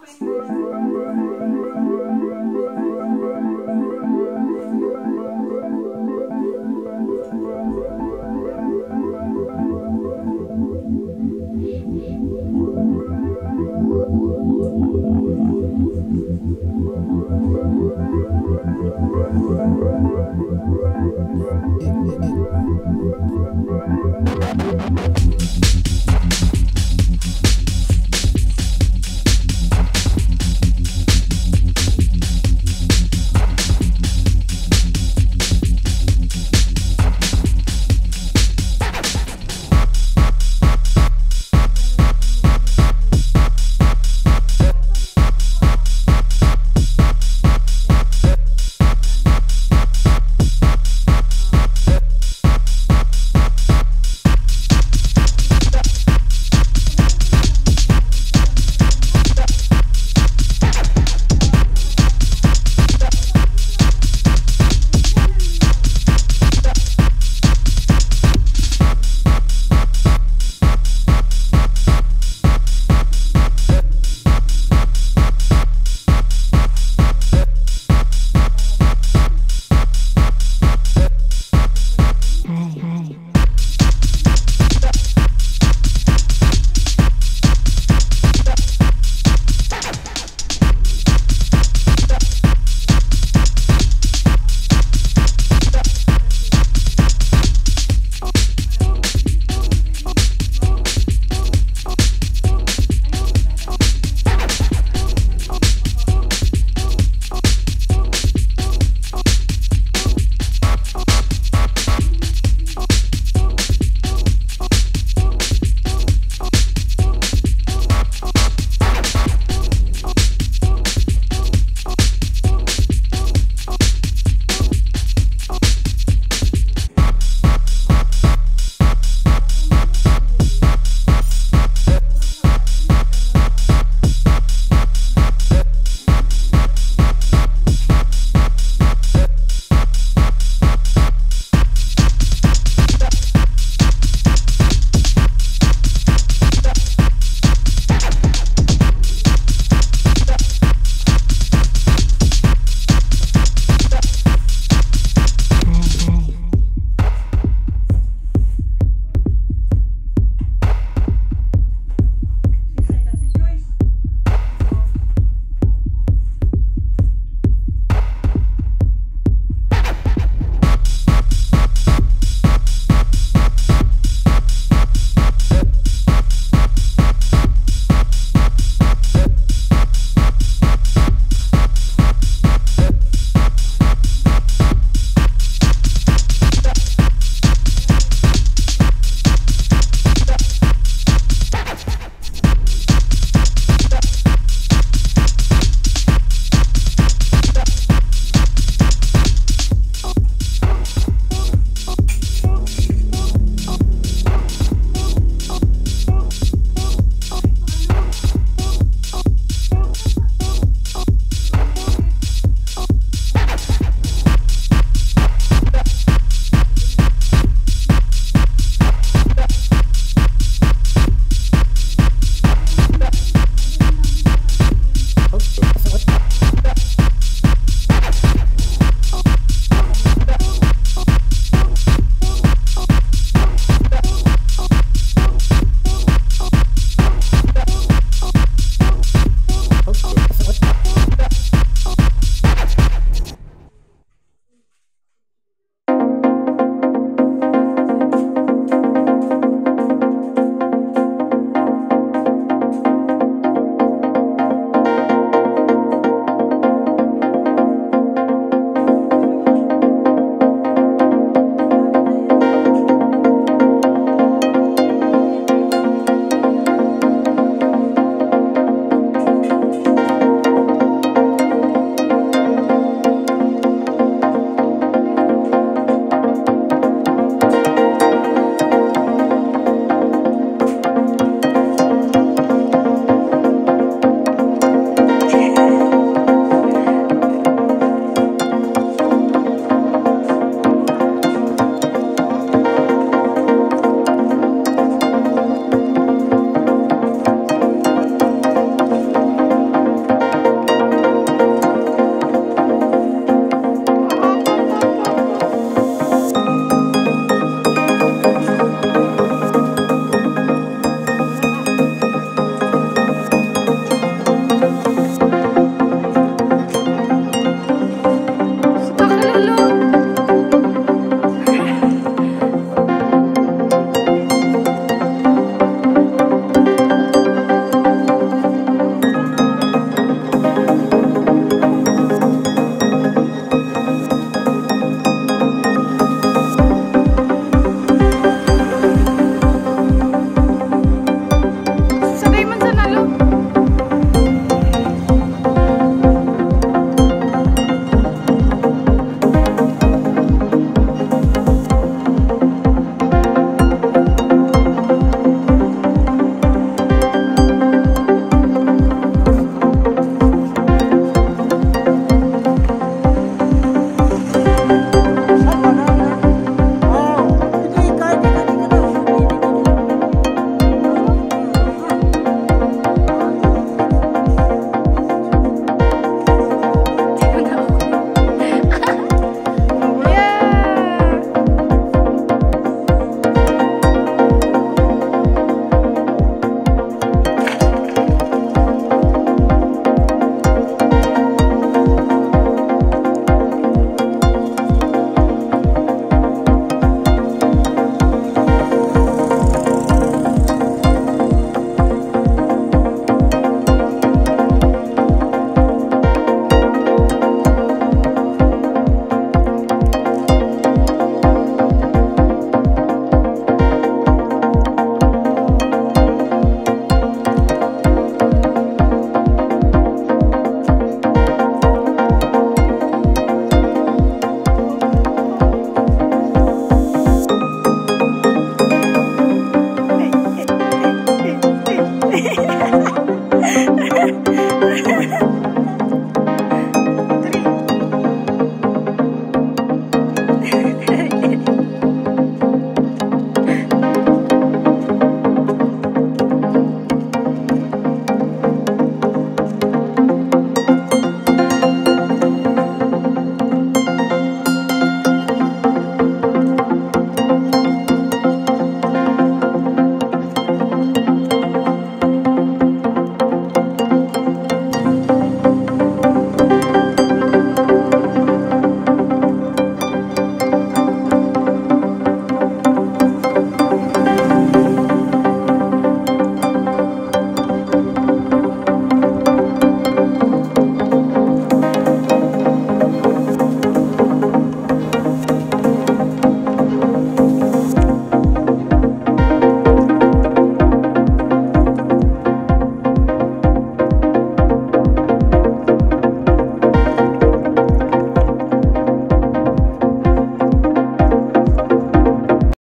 Bye.